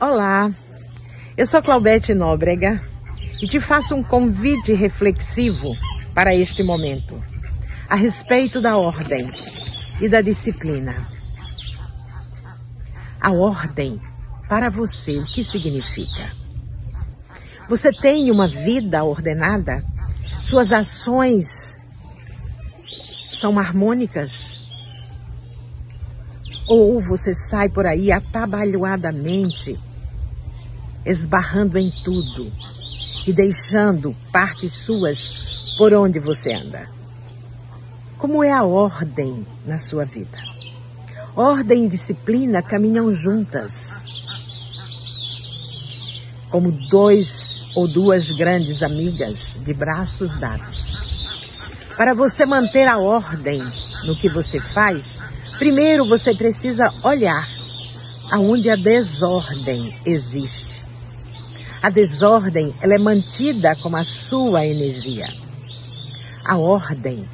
Olá, eu sou Claudete Nóbrega e te faço um convite reflexivo para este momento a respeito da ordem e da disciplina. A ordem, para você, o que significa? Você tem uma vida ordenada? Suas ações são harmônicas? Ou você sai por aí atabalhoadamente, esbarrando em tudo e deixando partes suas por onde você anda? Como é a ordem na sua vida? Ordem e disciplina caminham juntas. Como dois ou duas grandes amigas de braços dados. Para você manter a ordem no que você faz, primeiro você precisa olhar aonde a desordem existe. A desordem, ela é mantida com a sua energia. A ordem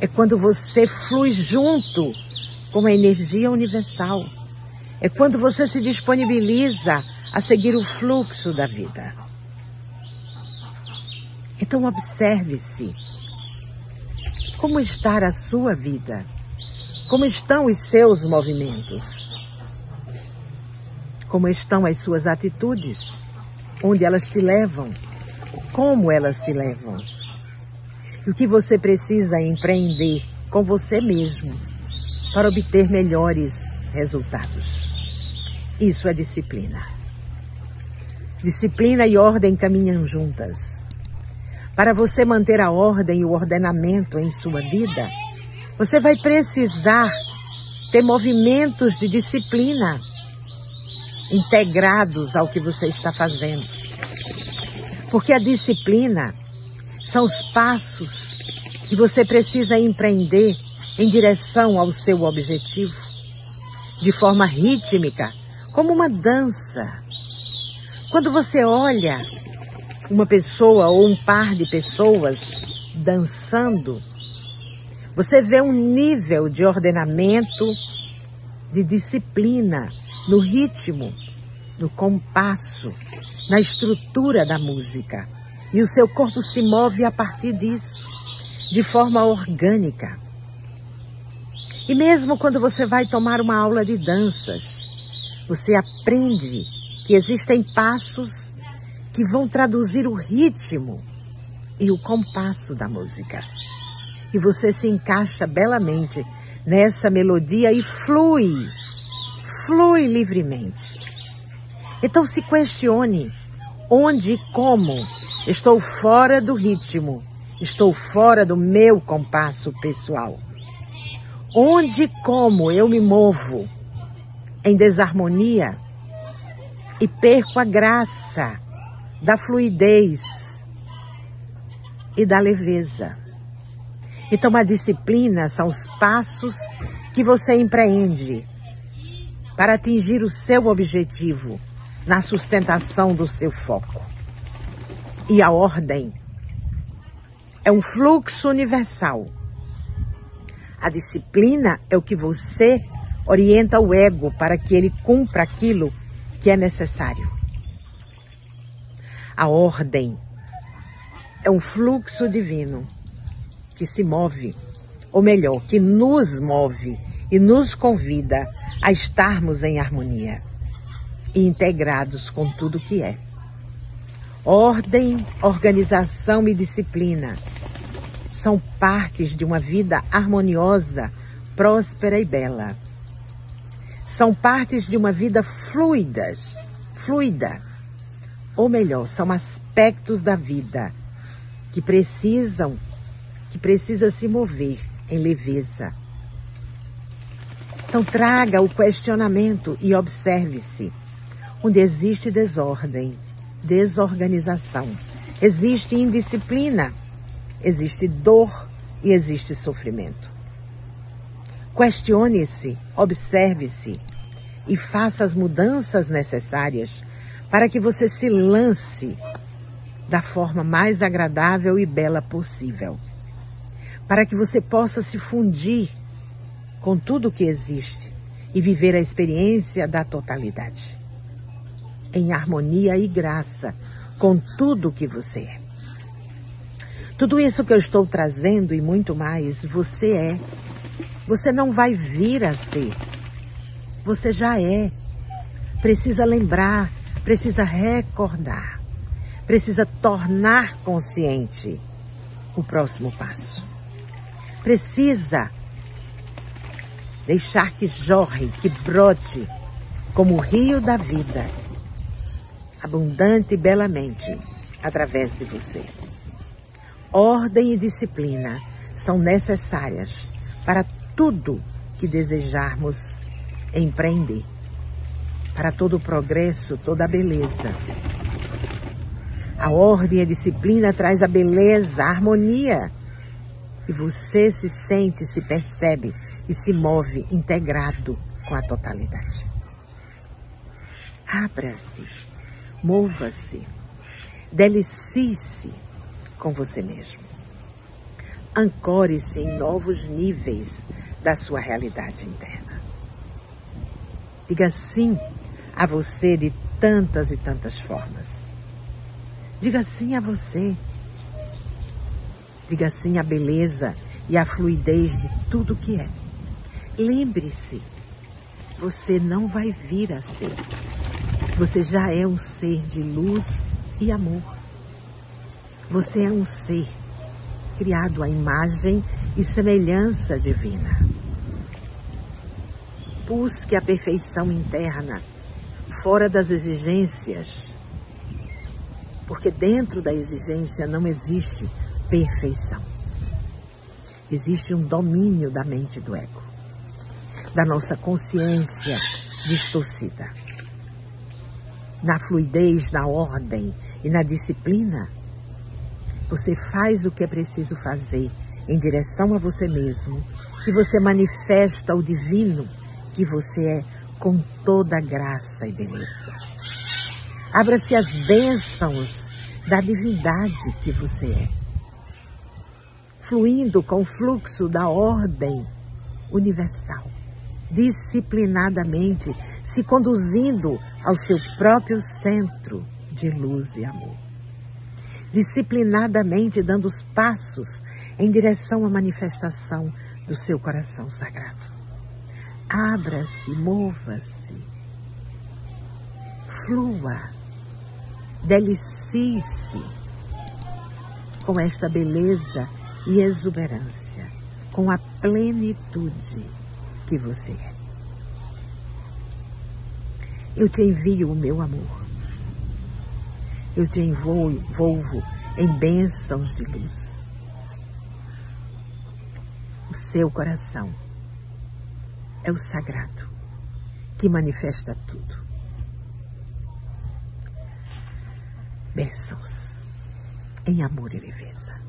é quando você flui junto com a energia universal. É quando você se disponibiliza a seguir o fluxo da vida. Então observe-se. Como está a sua vida? Como estão os seus movimentos? Como estão as suas atitudes? Onde elas te levam? Como elas te levam? E o que você precisa empreender com você mesmo para obter melhores resultados. Isso é disciplina. Disciplina e ordem caminham juntas. Para você manter a ordem e o ordenamento em sua vida, você vai precisar ter movimentos de disciplina integrados ao que você está fazendo. Porque a disciplina são os passos que você precisa empreender em direção ao seu objetivo, de forma rítmica, como uma dança. Quando você olha uma pessoa ou um par de pessoas dançando, você vê um nível de ordenamento, de disciplina no ritmo, no compasso, na estrutura da música. E o seu corpo se move a partir disso, de forma orgânica. E mesmo quando você vai tomar uma aula de danças, você aprende que existem passos que vão traduzir o ritmo e o compasso da música. E você se encaixa belamente nessa melodia e flui, flui livremente. Então se questione onde e como Estou fora do ritmo. Estou fora do meu compasso pessoal. Onde e como eu me movo em desarmonia e perco a graça da fluidez e da leveza. Então, a disciplina são os passos que você empreende para atingir o seu objetivo na sustentação do seu foco e a ordem. É um fluxo universal. A disciplina é o que você orienta o ego para que ele cumpra aquilo que é necessário. A ordem é um fluxo divino que se move, ou melhor, que nos move e nos convida a estarmos em harmonia e integrados com tudo que é. Ordem, organização e disciplina são partes de uma vida harmoniosa, próspera e bela. São partes de uma vida fluidas, fluida. Ou melhor, são aspectos da vida que precisam, que precisa se mover em leveza. Então traga o questionamento e observe-se. Onde existe desordem, desorganização. Existe indisciplina, existe dor e existe sofrimento. Questione-se, observe-se e faça as mudanças necessárias para que você se lance da forma mais agradável e bela possível. Para que você possa se fundir com tudo o que existe e viver a experiência da totalidade. em harmonia e graça com tudo que você é. Tudo isso que eu estou trazendo e muito mais, você é. Você não vai vir a ser. Você já é. Precisa lembrar, precisa recordar, precisa tornar consciente o próximo passo. Precisa deixar que jorre, que brote como o rio da vida, abundante e belamente, através de você. Ordem e disciplina são necessárias para tudo que desejarmos empreender, para todo o progresso, toda a beleza. A ordem e a disciplina traz a beleza, a harmonia. E você se sente, se percebe e se move integrado com a totalidade. Abra-se, mova-se, delicie-se com você mesmo. Ancore-se em novos níveis da sua realidade interna. Diga sim a você de tantas e tantas formas. Diga sim a você. Diga sim à beleza e à fluidez de tudo que é. Lembre-se, você não vai vir a ser. Você já é um ser de luz e amor. Você é um ser criado à imagem e semelhança divina. Busque a perfeição interna, fora das exigências, porque dentro da exigência não existe perfeição. Existe um domínio da mente do ego, da nossa consciência distorcida. Na fluidez, na ordem e na disciplina, você faz o que é preciso fazer em direção a você mesmo e você manifesta o divino que você é com toda graça e beleza. Abra-se as bênçãos da divindade que você é, fluindo com o fluxo da ordem universal, disciplinadamente, se conduzindo ao seu próprio centro de luz e amor. Disciplinadamente dando os passos em direção à manifestação do seu coração sagrado. Abra-se, mova-se, flua, delicie-se com esta beleza e exuberância, com a plenitude que você é. Eu te envio o meu amor eu te envolvo em bênçãos de luz. O seu coração é o sagrado que manifesta tudo. Bênçãos em amor e leveza.